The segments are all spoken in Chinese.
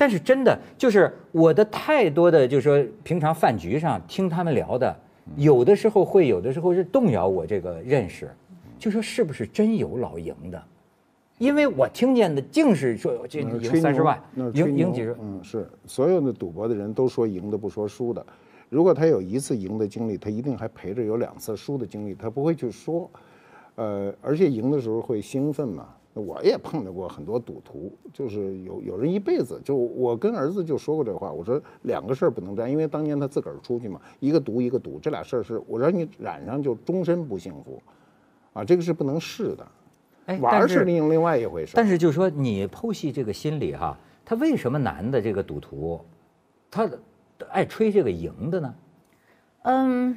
但是真的就是我的太多的，就是说平常饭局上听他们聊的，有的时候会有的时候是动摇我这个认识，就说是不是真有老赢的？因为我听见的净是说这赢三十万，赢赢几十，嗯，是所有的赌博的人都说赢的不说输的，如果他有一次赢的经历，他一定还陪着有两次输的经历，他不会去说，呃，而且赢的时候会兴奋嘛。我也碰到过很多赌徒，就是有有人一辈子就我跟儿子就说过这话，我说两个事儿不能沾，因为当年他自个儿出去嘛，一个赌一个赌，这俩事儿是我让你染上就终身不幸福，啊，这个是不能试的。玩是另另外一回事，但是就是说你剖析这个心理哈，他为什么男的这个赌徒，他爱吹这个赢的呢？嗯，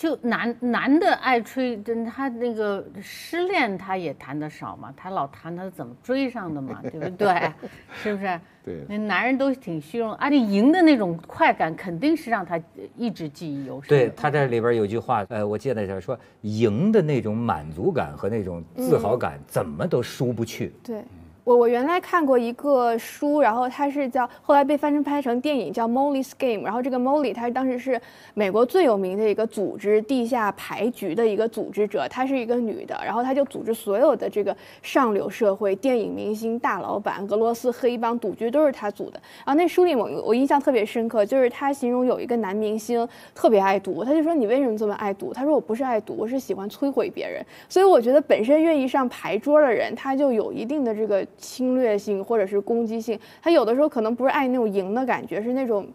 就男男的爱吹，他那个失恋他也谈的少嘛，他老谈他怎么追上的嘛，对不对？是不是？对，那男人都挺虚荣，而且赢的那种快感肯定是让他一直记忆犹深。对他这里边有句话，呃，我记得下说，赢的那种满足感和那种自豪感，怎么都输不去。对。我我原来看过一个书，然后它是叫后来被翻成拍成电影叫《Molly's Game》，然后这个 Molly 她当时是美国最有名的一个组织地下牌局的一个组织者，她是一个女的，然后她就组织所有的这个上流社会电影明星、大老板、俄罗斯黑帮赌局都是她组的。然后那书里我我印象特别深刻，就是她形容有一个男明星特别爱赌，他就说你为什么这么爱赌？他说我不是爱赌，我是喜欢摧毁别人。所以我觉得本身愿意上牌桌的人，他就有一定的这个。侵略性或者是攻击性，他有的时候可能不是爱那种赢的感觉，是那种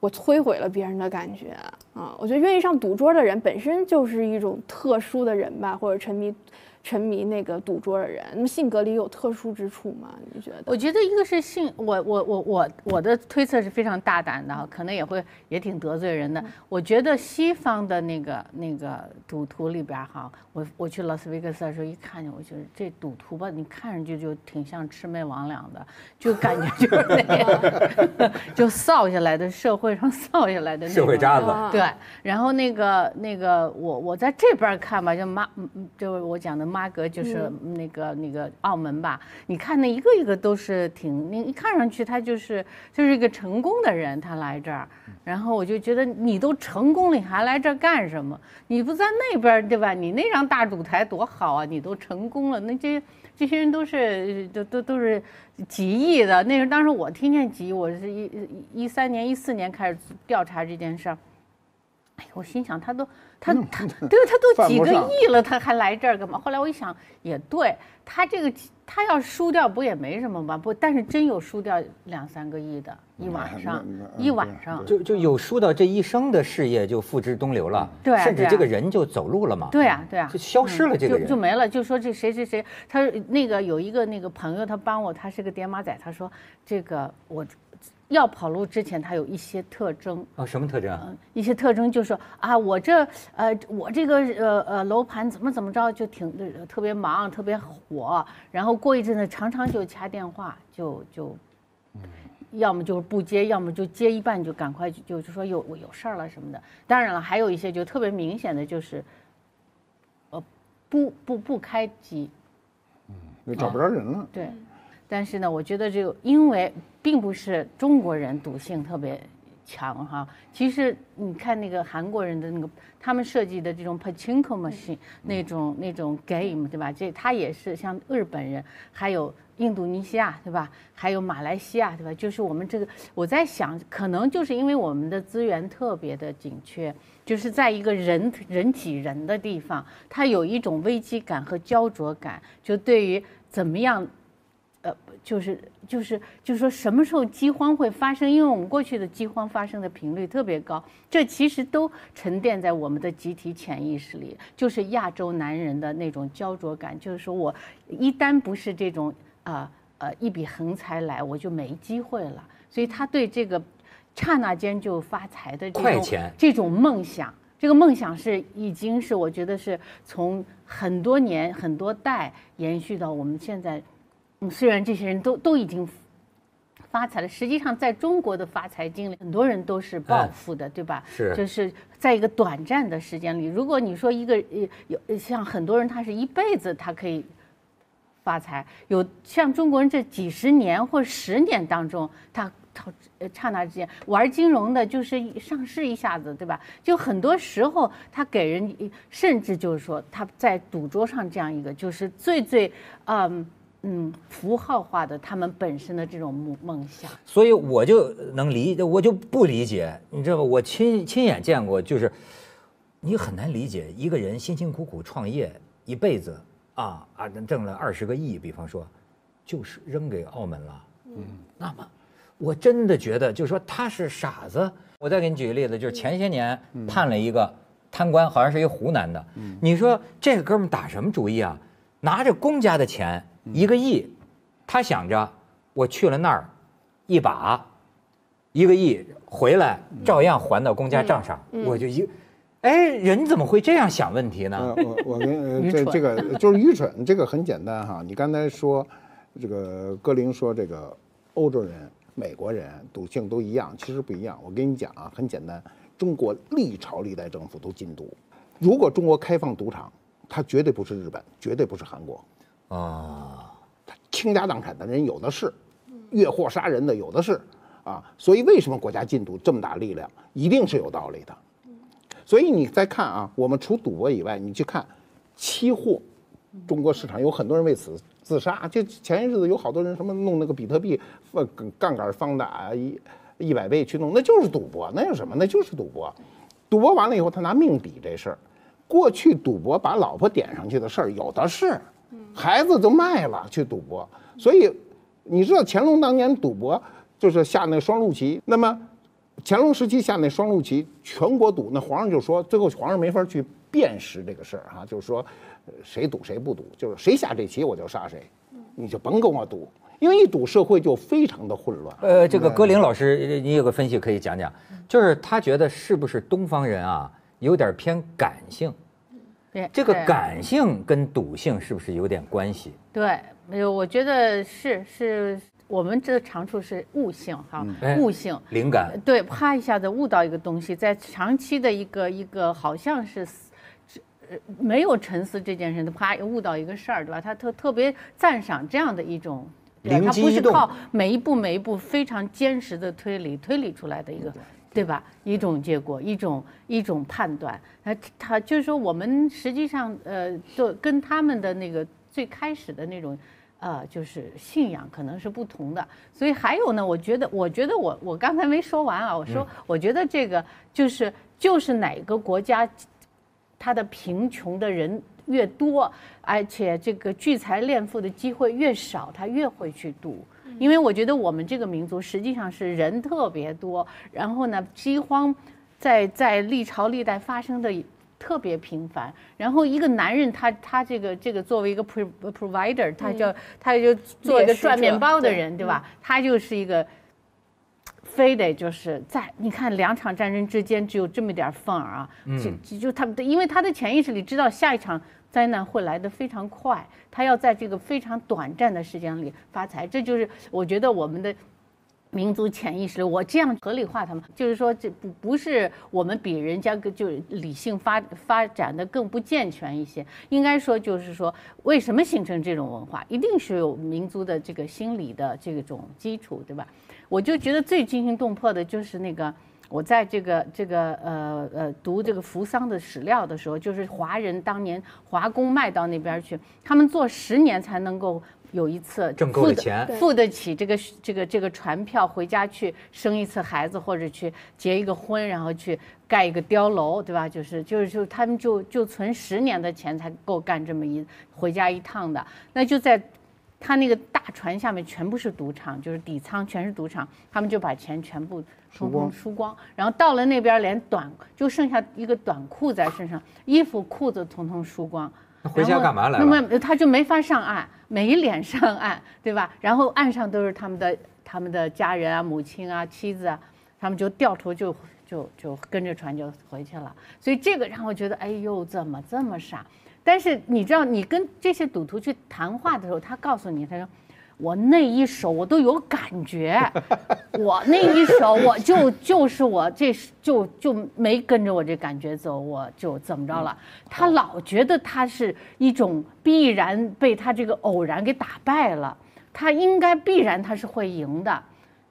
我摧毁了别人的感觉啊。我觉得愿意上赌桌的人本身就是一种特殊的人吧，或者沉迷。沉迷那个赌桌的人，那么性格里有特殊之处吗？你觉得？我觉得一个是性，我我我我我的推测是非常大胆的，可能也会也挺得罪人的。我觉得西方的那个那个赌徒里边哈，我我去拉斯维加斯的时候一看见，我觉得这赌徒吧，你看上去就挺像魑魅魍魉的，就感觉就是那样，就扫下来的社会上扫下来的社会渣子。对，然后那个那个我我在这边看吧，就妈就是我讲的。马格就是那个那个澳门吧？你看那一个一个都是挺，你一看上去他就是就是一个成功的人，他来这儿，然后我就觉得你都成功了，你还来这儿干什么？你不在那边对吧？你那张大赌台多好啊！你都成功了，那这这些人都是都都都是几亿的。那时候当时我听见几亿，我是一一三年一四年开始调查这件事儿，哎，我心想他都。他他对他都几个亿了，他还来这儿干嘛？后来我一想，也对他这个他要输掉不也没什么吧？不，但是真有输掉两三个亿的一晚上，一晚上就就有输到这一生的事业就付之东流了，对，甚至这个人就走路了嘛，对啊对啊，就消失了这个人就没了。就说这谁谁谁，他那个有一个那个朋友，他帮我，他是个爹妈仔，他说这个我。要跑路之前，他有一些特征啊，什么特征？嗯，一些特征就是说啊，我这呃，我这个呃呃楼盘怎么怎么着，就挺特别忙，特别火。然后过一阵子，常常就掐电话，就就，要么就是不接，要么就接一半就赶快就就说有我有事儿了什么的。当然了，还有一些就特别明显的就是，呃，不不不开机，嗯，找不着人了。对。但是呢，我觉得这个因为并不是中国人赌性特别强哈，其实你看那个韩国人的那个他们设计的这种 pachinko machine 那种那种 game 对吧？这他也是像日本人，还有印度尼西亚对吧？还有马来西亚对吧？就是我们这个我在想，可能就是因为我们的资源特别的紧缺，就是在一个人人挤人的地方，它有一种危机感和焦灼感，就对于怎么样。呃，就是就是就是说，什么时候饥荒会发生？因为我们过去的饥荒发生的频率特别高，这其实都沉淀在我们的集体潜意识里。就是亚洲男人的那种焦灼感，就是说我一旦不是这种啊呃一笔横财来，我就没机会了。所以他对这个刹那间就发财的这种这种梦想，这个梦想是已经是我觉得是从很多年很多代延续到我们现在。虽然这些人都都已经发财了，实际上在中国的发财经历，很多人都是暴富的，对吧？是，就是在一个短暂的时间里，如果你说一个有像很多人，他是一辈子他可以发财。有像中国人这几十年或十年当中，他他呃刹那之间玩金融的，就是上市一下子，对吧？就很多时候他给人一，甚至就是说他在赌桌上这样一个，就是最最嗯嗯符号化的他们本身的这种梦梦想。所以我就能理解，我就不理解，你知道吧？我亲亲眼见过，就是你很难理解一个人辛辛苦苦创业一辈子啊啊，挣了二十个亿，比方说，就是扔给澳门了。嗯，那么我真的觉得，就是说他是傻子。我再给你举个例子，就是前些年判了一个贪官，好像是一个湖南的。你说这个哥们打什么主意啊？拿着公家的钱一个亿，他想着我去了那儿，一把一个亿回来，照样还到公家账上，我就一，哎，人怎么会这样想问题呢？呃，我我跟这这个就是愚蠢，这个很简单哈。你刚才说，这个格林说这个欧洲人、美国人赌性都一样，其实不一样。我跟你讲啊，很简单，中国历朝历代政府都禁赌。如果中国开放赌场，它绝对不是日本，绝对不是韩国，啊，他倾家荡产的人有的是，越货杀人的有的是啊。所以为什么国家禁赌这么大力量，一定是有道理的。所以你再看啊，我们除赌博以外，你去看期货，中国市场有很多人为此自杀。就前些日子有好多人什么弄那个比特币，呃，杠杆放大一一百倍去弄，那就是赌博，那有什么？那就是赌博。赌博完了以后，他拿命抵这事儿。过去赌博把老婆点上去的事儿有的是，孩子都卖了去赌博。所以你知道乾隆当年赌博就是下那双陆棋，那么乾隆时期下那双陆棋，全国赌，那皇上就说，最后皇上没法去辨识这个事儿哈，就是说呃谁赌谁不赌，就是谁下这棋我就杀谁，你就甭跟我赌，因为一赌社会就非常的混乱。呃，这个歌林老师，你有个分析可以讲讲，就是他觉得是不是东方人啊有点偏感性？对，这个感性跟赌性是不是有点关系？对，没有，我觉得是是我们这个长处是悟性哈，哎悟性。灵感对，啪一下子悟到一个东西，在长期的一个一个好像是没有沉思这件事，他啪悟到一个事儿，对吧？他特特别赞赏这样的一种。对他机一动不是靠每一步每一步非常坚实的推理推理出来的一个，对吧？一种结果，一种一种判断。他他就是说，我们实际上呃，就跟他们的那个最开始的那种。呃，就是信仰可能是不同的，所以还有呢，我觉得，我觉得我我刚才没说完啊，我说，我觉得这个就是就是哪个国家，他的贫穷的人越多，而且这个聚财敛富的机会越少，他越会去赌。因为我觉得我们这个民族实际上是人特别多，然后呢，饥荒在在历朝历代发生的特别频繁。然后一个男人他他这个这个作为一个 pro provider，他就他就做一个赚面包的人，对吧？他就是一个。非得就是在你看两场战争之间只有这么点儿缝儿啊，就就就他们的，因为他的潜意识里知道下一场灾难会来得非常快，他要在这个非常短暂的时间里发财，这就是我觉得我们的。民族潜意识，我这样合理化他们，就是说这不不是我们比人家更就理性发发展的更不健全一些，应该说就是说为什么形成这种文化，一定是有民族的这个心理的这种基础，对吧？我就觉得最惊心动魄的就是那个。我在这个这个呃呃读这个扶桑的史料的时候，就是华人当年华工卖到那边去，他们做十年才能够有一次挣够了钱付得起这个这个这个船票回家去生一次孩子，或者去结一个婚，然后去盖一个碉楼，对吧？就是就是就他们就就存十年的钱才够干这么一回家一趟的，那就在。他那个大船下面全部是赌场，就是底舱全是赌场，他们就把钱全部输光输光，然后到了那边连短就剩下一个短裤在身上，衣服裤子统统输光。那回家干嘛来了那么他就没法上岸，没脸上岸，对吧？然后岸上都是他们的他们的家人啊、母亲啊、妻子啊，他们就掉头就就就跟着船就回去了。所以这个让我觉得，哎呦，怎么这么傻？但是你知道，你跟这些赌徒去谈话的时候，他告诉你，他说。我那一手我都有感觉，我那一手我就就是我这是就就没跟着我这感觉走，我就怎么着了？他老觉得他是一种必然被他这个偶然给打败了，他应该必然他是会赢的。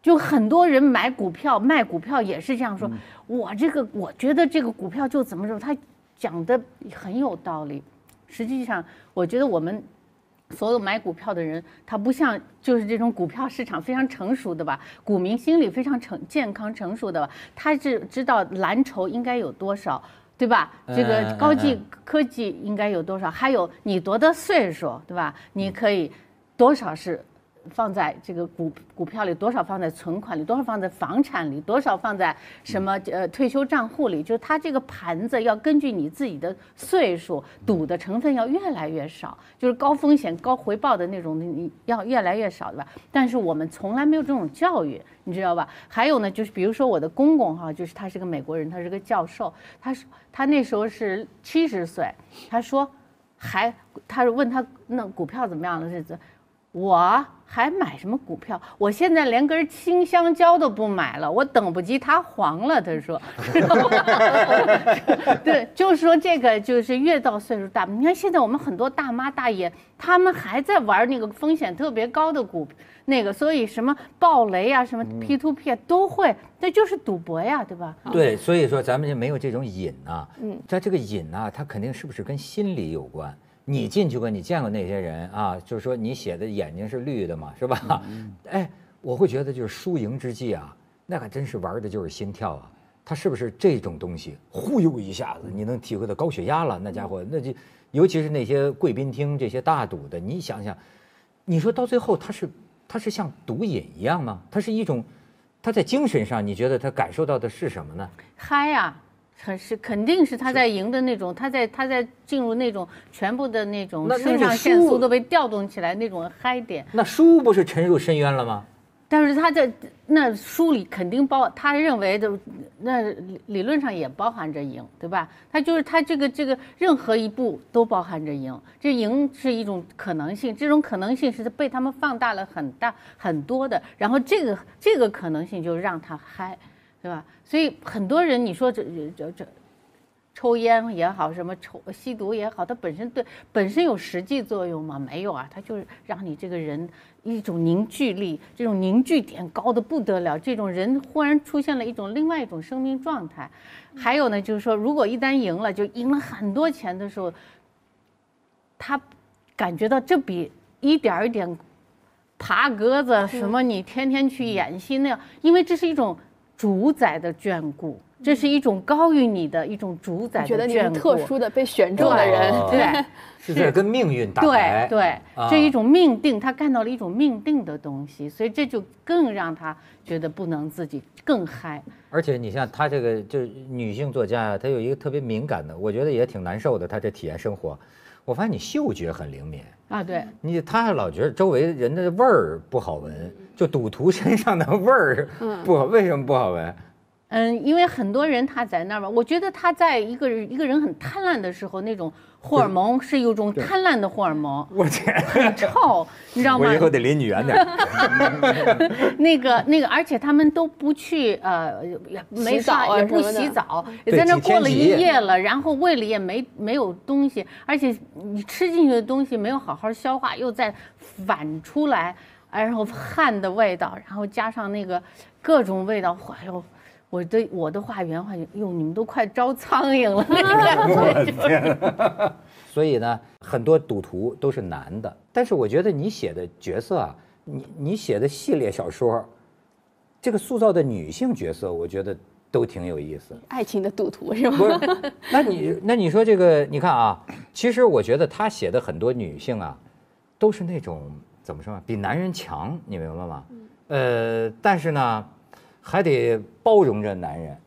就很多人买股票卖股票也是这样说，我这个我觉得这个股票就怎么着，他讲的很有道理。实际上，我觉得我们所有买股票的人，他不像就是这种股票市场非常成熟的吧，股民心理非常成健康成熟的吧，他是知道蓝筹应该有多少，对吧？这个高技科技应该有多少？还有你多大岁数，对吧？你可以多少是？放在这个股股票里多少放在存款里，多少放在房产里，多少放在什么呃退休账户里？就是它这个盘子要根据你自己的岁数，赌的成分要越来越少，就是高风险高回报的那种，你要越来越少，对吧？但是我们从来没有这种教育，你知道吧？还有呢，就是比如说我的公公哈，就是他是个美国人，他是个教授，他是他那时候是七十岁，他说还他是问他那股票怎么样的日子。我还买什么股票？我现在连根青香蕉都不买了，我等不及它黄了。他说，对，就是说这个就是越到岁数大，你看现在我们很多大妈大爷，他们还在玩那个风险特别高的股，那个所以什么暴雷啊，什么 P to P 啊都会，那就是赌博呀，对吧？对，所以说咱们就没有这种瘾啊。嗯，它这个瘾啊，它肯定是不是跟心理有关？你进去过，你见过那些人啊？就是说你写的眼睛是绿的嘛，是吧？哎，我会觉得就是输赢之际啊，那可真是玩的就是心跳啊。他是不是这种东西忽悠一下子，你能体会到高血压了？那家伙，那就尤其是那些贵宾厅这些大赌的，你想想，你说到最后他是他是像毒瘾一样吗？他是一种，他在精神上你觉得他感受到的是什么呢？嗨呀！很是肯定是他在赢的那种，他在他在进入那种全部的那种肾上腺素都被调动起来那种嗨点。那输不是沉入深渊了吗？但是他在那书里肯定包，他认为的那理论上也包含着赢，对吧？他就是他这个这个任何一步都包含着赢，这赢是一种可能性，这种可能性是被他们放大了很大很多的，然后这个这个可能性就让他嗨。对吧？所以很多人，你说这这这，抽烟也好，什么抽吸毒也好，它本身对本身有实际作用吗？没有啊，它就是让你这个人一种凝聚力，这种凝聚点高的不得了，这种人忽然出现了一种另外一种生命状态。还有呢，就是说，如果一旦赢了，就赢了很多钱的时候，他感觉到这比一点一点爬格子什么，你天天去演戏那样，因为这是一种。主宰的眷顾，这是一种高于你的一种主宰的眷顾。觉得你是特殊的被选中的人，对，是在跟命运打牌。对对，这一种命定，他看到了一种命定的东西，所以这就更让他觉得不能自己更嗨。而且你像他这个，就是女性作家啊，她有一个特别敏感的，我觉得也挺难受的。她这体验生活，我发现你嗅觉很灵敏啊。对，你他老觉得周围人的味儿不好闻。就赌徒身上的味儿不好，为什么不好闻？嗯，因为很多人他在那儿嘛，我觉得他在一个一个人很贪婪的时候，那种荷尔蒙是一种贪婪的荷尔蒙。我天，很臭，你知道吗？我以后得离你远点。那个那个，而且他们都不去呃，没澡也不洗澡，也在那过了一夜了，然后胃里也没没有东西，而且你吃进去的东西没有好好消化，又再反出来。然后汗的味道，然后加上那个各种味道，哎呦，我的我的话原话，哟，你们都快招苍蝇了。所以呢，很多赌徒都是男的，但是我觉得你写的角色啊，你你写的系列小说，这个塑造的女性角色，我觉得都挺有意思。爱情的赌徒是吗？不是，那你那你说这个，你看啊，其实我觉得他写的很多女性啊，都是那种。怎么说比男人强，你明白吗？呃，但是呢，还得包容着男人，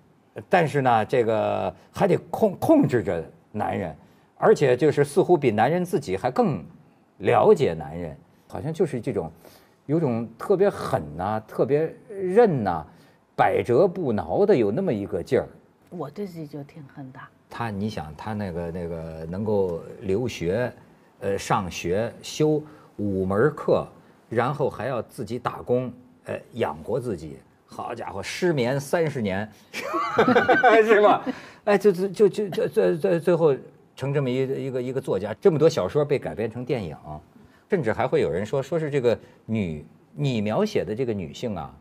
但是呢，这个还得控控制着男人，而且就是似乎比男人自己还更了解男人，好像就是这种，有种特别狠呐，特别韧呐，百折不挠的有那么一个劲儿。我对自己就挺狠的。他，你想他那个那个能够留学，呃，上学修。五门课，然后还要自己打工，呃，养活自己。好家伙，失眠三十年，是吧？哎，就就就就就最最最后成这么一一个一个作家，这么多小说被改编成电影，甚至还会有人说，说是这个女你描写的这个女性啊，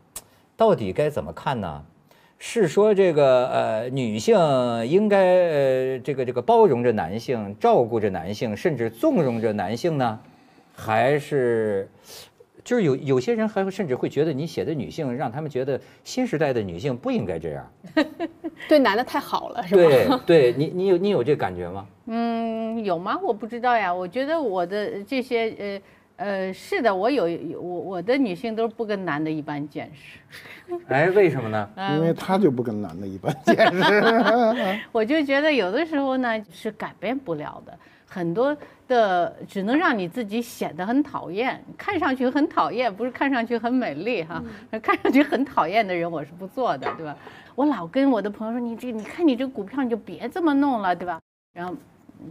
到底该怎么看呢？是说这个呃女性应该呃这个这个包容着男性，照顾着男性，甚至纵容着男性呢，还是？就是有有些人还会甚至会觉得你写的女性让他们觉得新时代的女性不应该这样，对男的太好了，是吧？对，对你你有你有这感觉吗？嗯，有吗？我不知道呀。我觉得我的这些呃呃是的，我有我我的女性都不跟男的一般见识。哎，为什么呢？因为他就不跟男的一般见识。我就觉得有的时候呢是改变不了的。很多的只能让你自己显得很讨厌，看上去很讨厌，不是看上去很美丽哈，看上去很讨厌的人我是不做的，对吧？我老跟我的朋友说，你这你看你这股票你就别这么弄了，对吧？然后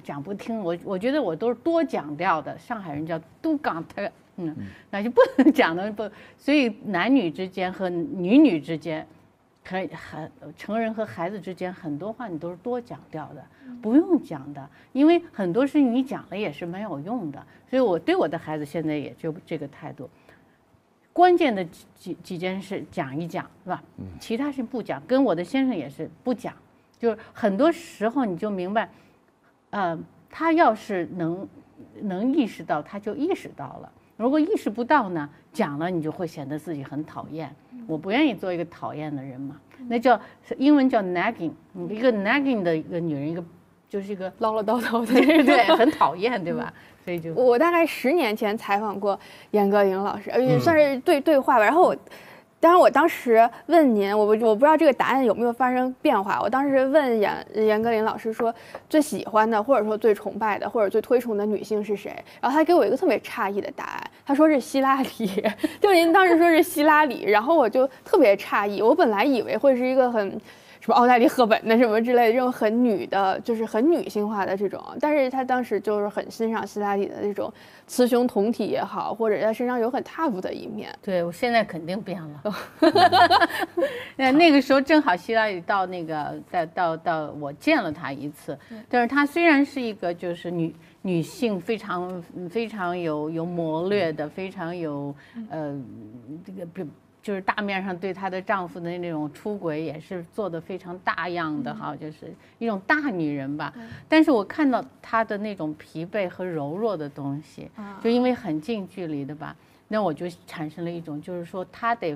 讲不听，我我觉得我都是多讲掉的，上海人叫都港特，嗯，那就不能讲的不，所以男女之间和女女之间。很很成人和孩子之间很多话你都是多讲掉的，不用讲的，因为很多事你讲了也是没有用的。所以我对我的孩子现在也就这个态度，关键的几几几件事讲一讲，是吧？其他事不讲。跟我的先生也是不讲，就是很多时候你就明白，呃，他要是能能意识到，他就意识到了。如果意识不到呢，讲了你就会显得自己很讨厌。我不愿意做一个讨厌的人嘛，那叫英文叫 nagging，一个 nagging 的一个女人，一个就是一个唠唠叨叨的，对 对，很讨厌，对吧？所以就我大概十年前采访过严歌苓老师，也算是对对话吧，然后我。当然，我当时问您，我我我不知道这个答案有没有发生变化。我当时问严严歌苓老师说，最喜欢的，或者说最崇拜的，或者最推崇的女性是谁？然后他给我一个特别诧异的答案，他说是希拉里。就您当时说是希拉里，然后我就特别诧异。我本来以为会是一个很。什么奥黛丽·赫本的什么之类的，这种很女的，就是很女性化的这种。但是他当时就是很欣赏希拉里的这种雌雄同体也好，或者他身上有很 tough 的一面。对我现在肯定变了。那那个时候正好希拉里到那个在到到我见了他一次，但是她虽然是一个就是女女性非常非常有有谋略的，非常有呃这个比。就是大面上对她的丈夫的那种出轨也是做的非常大样的哈，就是一种大女人吧。但是我看到她的那种疲惫和柔弱的东西，就因为很近距离的吧，那我就产生了一种，就是说她得，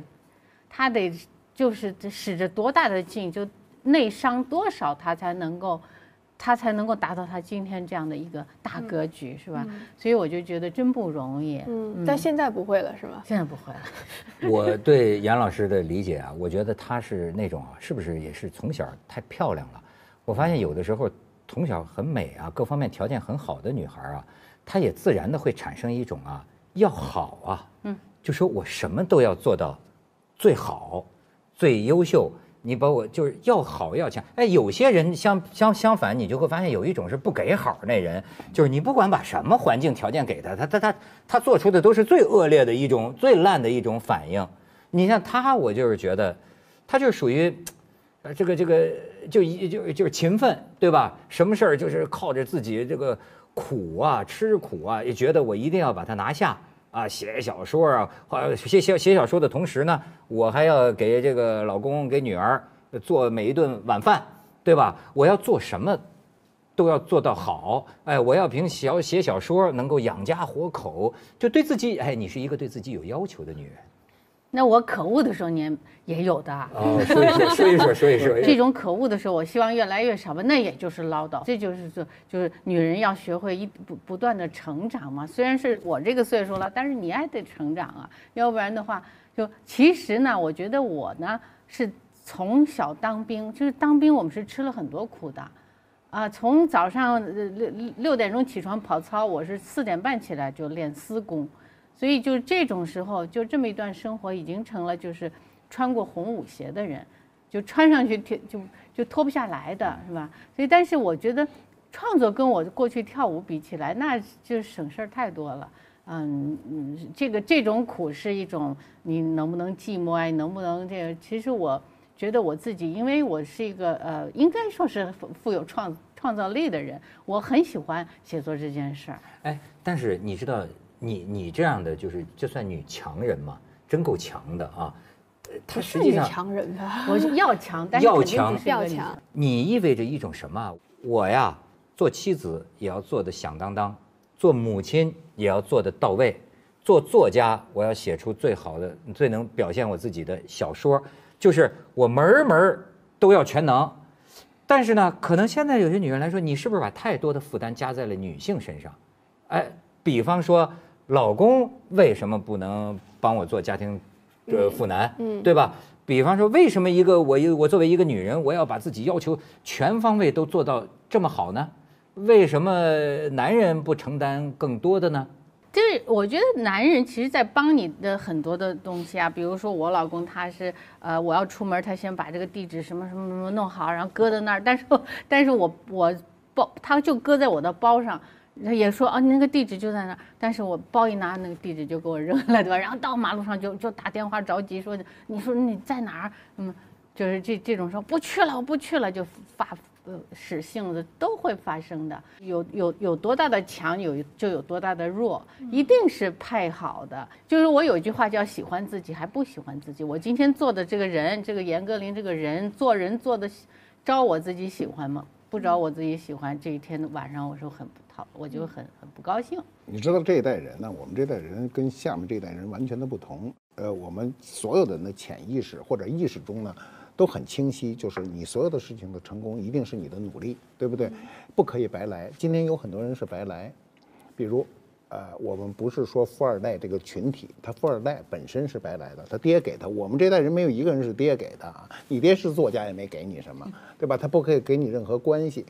她得就是使着多大的劲，就内伤多少，她才能够。他才能够达到他今天这样的一个大格局，是吧？所以我就觉得真不容易。嗯，但现在不会了，是吧？现在不会了。我对杨老师的理解啊，我觉得她是那种啊，是不是也是从小太漂亮了？我发现有的时候从小很美啊，各方面条件很好的女孩啊，她也自然的会产生一种啊要好啊，嗯，就说我什么都要做到最好、最优秀。你把我就是要好要强，哎，有些人相相相反，你就会发现有一种是不给好那人，就是你不管把什么环境条件给他，他他他他做出的都是最恶劣的一种、最烂的一种反应。你像他，我就是觉得，他就属于，呃，这个这个就一就就是勤奋，对吧？什么事儿就是靠着自己这个苦啊，吃苦啊，也觉得我一定要把他拿下。啊，写小说啊，写写写小说的同时呢，我还要给这个老公给女儿做每一顿晚饭，对吧？我要做什么，都要做到好。哎，我要凭小写小说能够养家活口，就对自己，哎，你是一个对自己有要求的女人。那我可恶的时候，你也有的。哦，说一说，说一说，说一说。这种可恶的时候，我希望越来越少吧。那也就是唠叨，这就是说，就是女人要学会一不不断的成长嘛。虽然是我这个岁数了，但是你还得成长啊，要不然的话，就其实呢，我觉得我呢是从小当兵，就是当兵我们是吃了很多苦的，啊，从早上六六点钟起床跑操，我是四点半起来就练私功。所以就这种时候，就这么一段生活，已经成了就是穿过红舞鞋的人，就穿上去就就脱不下来的是吧？所以，但是我觉得创作跟我过去跳舞比起来，那就省事儿太多了嗯嗯，这个这种苦是一种你能不能寂寞啊，你能不能这个？其实我觉得我自己，因为我是一个呃，应该说是富富有创创造力的人，我很喜欢写作这件事儿。哎，但是你知道，你你这样的就是就算女强人嘛，真够强的啊。呃她是女实际上强人吧？我是要强，但是要强是要强你意味着一种什么啊？我呀，做妻子也要做的响当当，做母亲也要做的到位，做作家我要写出最好的、最能表现我自己的小说，就是我门儿门儿都要全能。但是呢，可能现在有些女人来说，你是不是把太多的负担加在了女性身上？哎，比方说，老公为什么不能帮我做家庭呃妇男？嗯对吧？比方说，为什么一个我一我作为一个女人，我要把自己要求全方位都做到这么好呢？为什么男人不承担更多的呢？就是我觉得男人其实在帮你的很多的东西啊，比如说我老公他是呃我要出门，他先把这个地址什么什么什么弄好，然后搁在那儿，但是但是我我包他就搁在我的包上。他也说啊，你那个地址就在那儿，但是我包一拿，那个地址就给我扔了，对吧？然后到马路上就就打电话着急说，你说你在哪儿？嗯，就是这这种说不去了，我不去了，就发呃使性子都会发生的。有有有多大的强，有就有多大的弱，一定是派好的。就是我有一句话叫喜欢自己还不喜欢自己。我今天做的这个人，这个严歌苓这个人做人做的招我自己喜欢吗？不找我自己喜欢，这一天的晚上我说很不讨，我就很很不高兴。你知道这一代人呢，我们这代人跟下面这一代人完全的不同。呃，我们所有的那潜意识或者意识中呢，都很清晰，就是你所有的事情的成功一定是你的努力，对不对？不可以白来。今天有很多人是白来，比如，呃，我们不是说富二代这个群体，他富二代本身是白来的，他爹给他。我们这代人没有一个人是爹给的啊，你爹是作家也没给你什么，对吧？他不可以给你任何关系。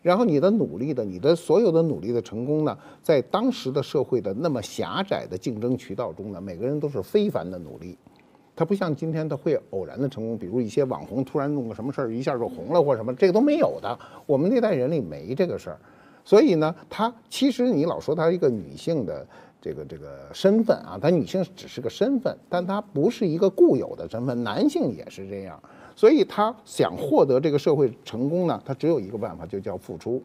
然后你的努力的，你的所有的努力的成功呢，在当时的社会的那么狭窄的竞争渠道中呢，每个人都是非凡的努力。他不像今天，他会偶然的成功，比如一些网红突然弄个什么事儿，一下就红了或什么，这个都没有的。我们那代人里没这个事儿，所以呢，她其实你老说她一个女性的这个这个身份啊，她女性只是个身份，但她不是一个固有的身份，男性也是这样。所以她想获得这个社会成功呢，她只有一个办法，就叫付出。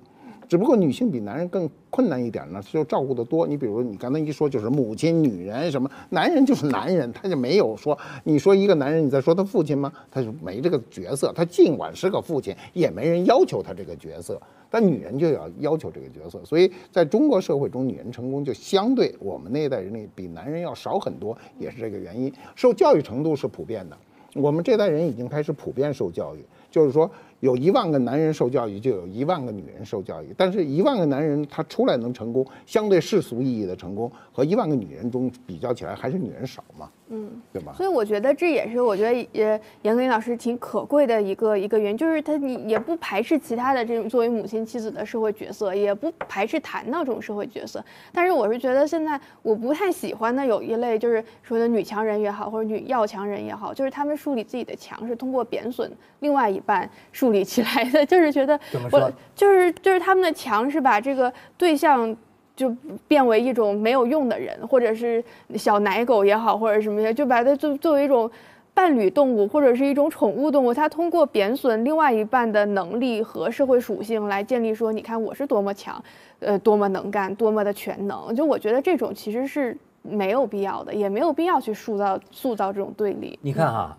只不过女性比男人更困难一点呢，就照顾得多。你比如你刚才一说就是母亲、女人什么，男人就是男人，他就没有说你说一个男人，你在说他父亲吗？他就没这个角色。他尽管是个父亲，也没人要求他这个角色。但女人就要要求这个角色，所以在中国社会中，女人成功就相对我们那一代人里比男人要少很多，也是这个原因。受教育程度是普遍的，我们这代人已经开始普遍受教育，就是说有一万个男人受教育，就有一万个女人受教育。但是，一万个男人他出来能成功，相对世俗意义的成功，和一万个女人中比较起来，还是女人少嘛，嗯，对吧？所以我觉得这也是我觉得呃严歌苓老师挺可贵的一个一个原因，就是她你也不排斥其他的这种作为母亲妻子的社会角色，也不排斥谈到这种社会角色。但是我是觉得现在我不太喜欢的有一类就是说的女强人也好，或者女要强人也好，就是他们树立自己的强是通过贬损另外一半树立起来的，就是觉得我就是就是他们的强是把这个对象。就变为一种没有用的人，或者是小奶狗也好，或者什么呀，就把它作作为一种伴侣动物，或者是一种宠物动物。它通过贬损另外一半的能力和社会属性来建立说，你看我是多么强，呃，多么能干，多么的全能。就我觉得这种其实是没有必要的，也没有必要去塑造塑造这种对立。你看哈，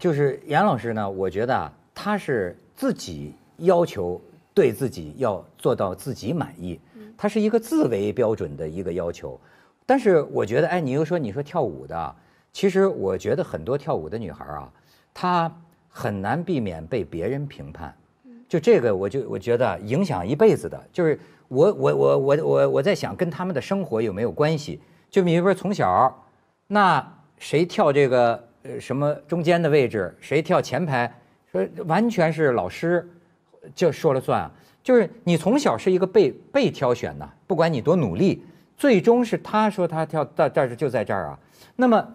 就是杨老师呢，我觉得，他是自己要求对自己要做到自己满意，它是一个自为标准的一个要求。但是我觉得，哎，你又说你说跳舞的，其实我觉得很多跳舞的女孩啊，她很难避免被别人评判。就这个，我就我觉得影响一辈子的，就是我我我我我我在想，跟他们的生活有没有关系？就比如说从小，那谁跳这个呃什么中间的位置，谁跳前排，说完全是老师就说了算啊。就是你从小是一个被被挑选的，不管你多努力，最终是他说他跳到这儿就在这儿啊。那么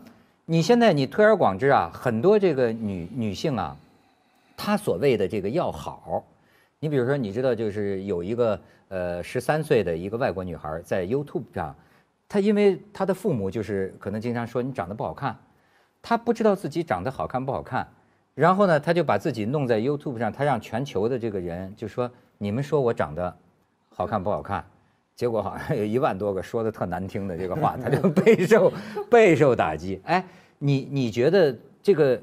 你现在你推而广之啊，很多这个女女性啊，她所谓的这个要好，你比如说你知道就是有一个呃十三岁的一个外国女孩在 YouTube 上，她因为她的父母就是可能经常说你长得不好看，他不知道自己长得好看不好看，然后呢，他就把自己弄在 YouTube 上，他让全球的这个人就说你们说我长得好看不好看，结果好像有一万多个说的特难听的这个话，他就备受 备受打击。哎，你你觉得这个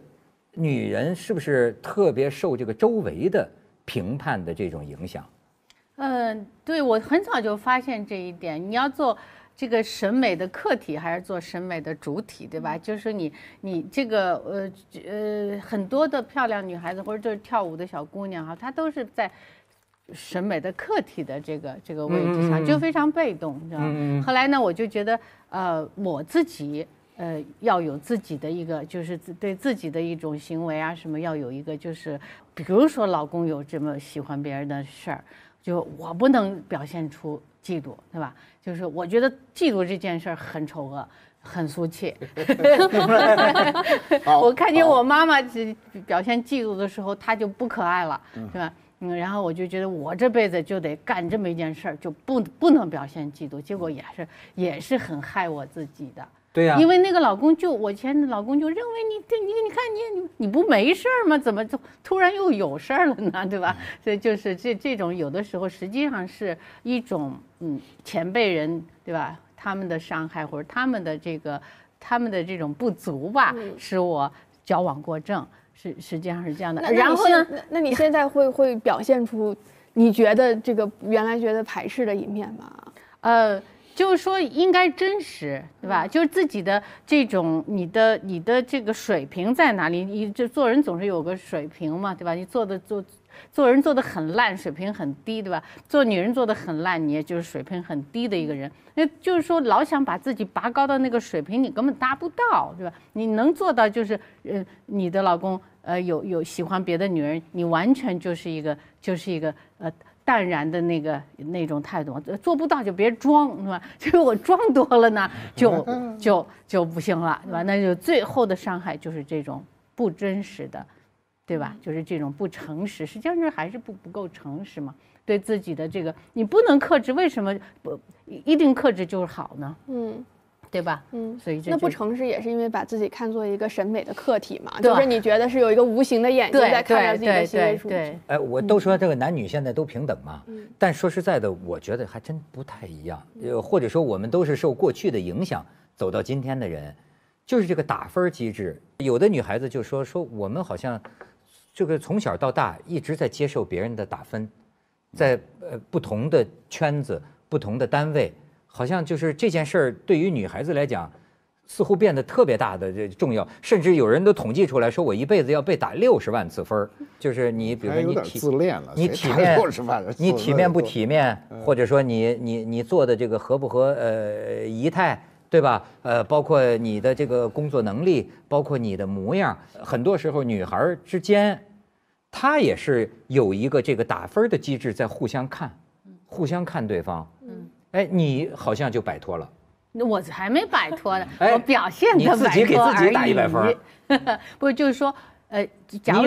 女人是不是特别受这个周围的评判的这种影响？嗯，对我很早就发现这一点。你要做这个审美的客体，还是做审美的主体，对吧？就是你你这个呃呃很多的漂亮女孩子或者就是跳舞的小姑娘哈，她都是在审美的客体的这个这个位置上，就非常被动，你知道吗？后来呢，我就觉得呃我自己。呃，要有自己的一个，就是自对自己的一种行为啊，什么要有一个，就是比如说老公有这么喜欢别人的事儿，就我不能表现出嫉妒，对吧？就是我觉得嫉妒这件事儿很丑恶，很俗气。我看见我妈妈表现嫉妒的时候，她就不可爱了，是吧？嗯，然后我就觉得我这辈子就得干这么一件事儿，就不不能表现嫉妒，结果也是也是很害我自己的。对呀，因为那个老公就我前的老公就认为你这你你看你你你不没事儿吗？怎么就突然又有事儿了呢？对吧？所以就是这这种有的时候实际上是一种嗯前辈人对吧？他们的伤害或者他们的这个他们的这种不足吧，使我矫枉过正，是实际上是这样的。然后呢？那你现在会会表现出你觉得这个原来觉得排斥的一面吗？呃。就是说应该真实，对吧？就是自己的这种你的你的这个水平在哪里？你这做人总是有个水平嘛，对吧？你做的做做人做的很烂，水平很低，对吧？做女人做的很烂，你也就是水平很低的一个人。那就是说老想把自己拔高到那个水平，你根本达不到，对吧？你能做到就是呃，你的老公呃有有喜欢别的女人，你完全就是一个就是一个呃。淡然的那个那种态度，做不到就别装，是吧？就是我装多了呢，就就就不行了，对吧？那就最后的伤害就是这种不真实的，对吧？就是这种不诚实，实际上是还是不不够诚实嘛？对自己的这个，你不能克制，为什么不一定克制就是好呢？嗯。对吧？嗯，所以那不诚实也是因为把自己看作一个审美的客体嘛，就是你觉得是有一个无形的眼睛在看着自己的行为对，哎，我都说这个男女现在都平等嘛，嗯但说实在的，我觉得还真不太一样。呃，或者说我们都是受过去的影响走到今天的人，就是这个打分机制。有的女孩子就说说我们好像这个从小到大一直在接受别人的打分，在呃不同的圈子、不同的单位。好像就是这件事儿，对于女孩子来讲，似乎变得特别大的这重要，甚至有人都统计出来说，我一辈子要被打六十万次分儿。就是你，比如说你体自恋了，你体面，你体面不体面，或者说你你你做的这个合不合呃仪态，对吧？呃，包括你的这个工作能力，包括你的模样，很多时候女孩之间，她也是有一个这个打分的机制在互相看，互相看对方。哎，你好像就摆脱了，那我还没摆脱呢，我表现的摆脱而已。不就是说，呃，假如。